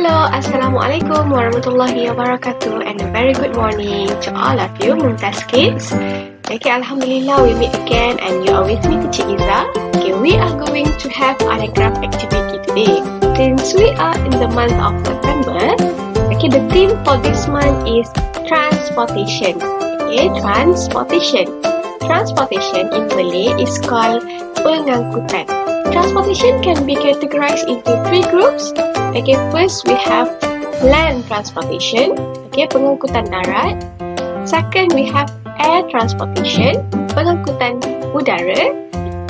Hello, Assalamualaikum warahmatullahi wabarakatuh and a very good morning to all of you Mumtaz kids. Okay, Alhamdulillah we meet again and you are with me Teacher Izah. Okay, we are going to have craft activity today. Since we are in the month of September, okay, the theme for this month is transportation. Okay, transportation. Transportation in Malay is called pengangkutan. Transportation can be categorized into three groups. Okay, first we have land transportation, okay, pengangkutan darat. Second, we have air transportation, pengangkutan udara.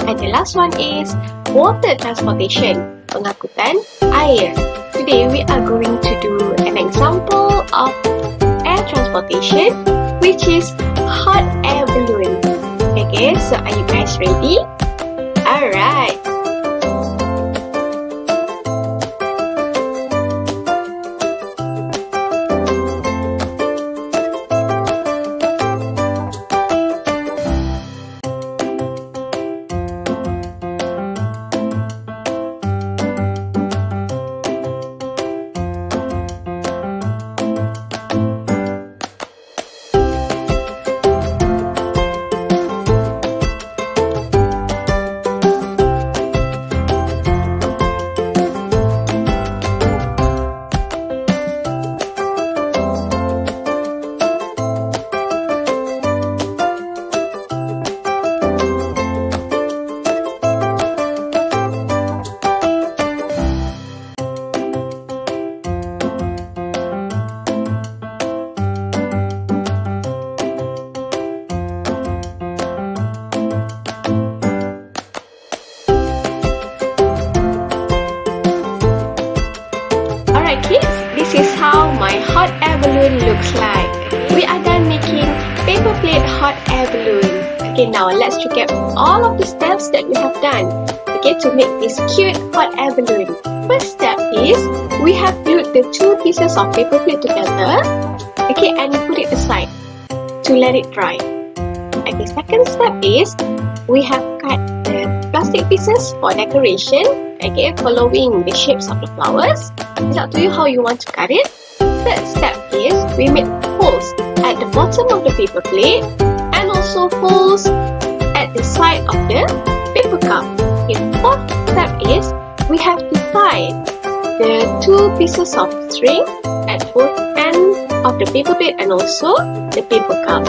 And the last one is water transportation, pengangkutan air. Today, we are going to do an example of air transportation, which is hot air balloon. Okay, so are you guys ready? Alright. Hot air balloon looks like. We are done making paper plate hot air balloon. Okay, now let's recap all of the steps that we have done. Okay, to make this cute hot air balloon. First step is, we have glued the two pieces of paper plate together. Okay, and put it aside to let it dry. Okay, second step is, we have cut the plastic pieces for decoration. Okay, following the shapes of the flowers. It's up to you how you want to cut it. Third step is we make holes at the bottom of the paper plate and also holes at the side of the paper cup. The fourth step is we have to tie the two pieces of string at both ends of the paper plate and also the paper cup.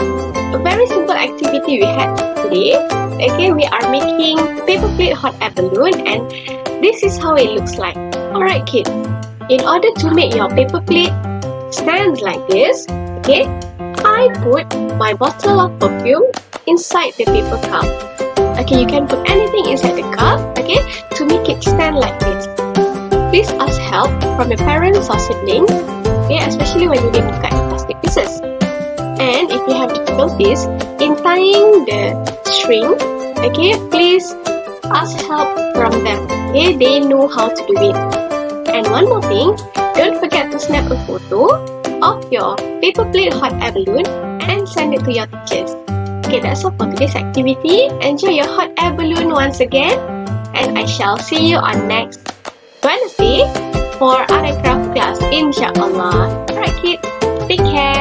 A very simple activity we had today. Okay, we are making paper plate hot air balloon and this is how it looks like. Alright kids, in order to make your paper plate stand like this, okay, I put my bottle of perfume inside the paper cup. Okay, you can put anything inside the cup, okay, to make it stand like this. Please ask help from your parents or siblings, okay, especially when you need to cut plastic pieces. And if you have difficulties in tying the string, okay, please ask help from them. Okay, they know how to do it. And one more thing, don't forget snap a photo of your paper plate hot air balloon and send it to your teachers. Okay, that's all for today's activity. Enjoy your hot air balloon once again. And I shall see you on next Wednesday for art and craft class, inshallah. Alright kids, take care.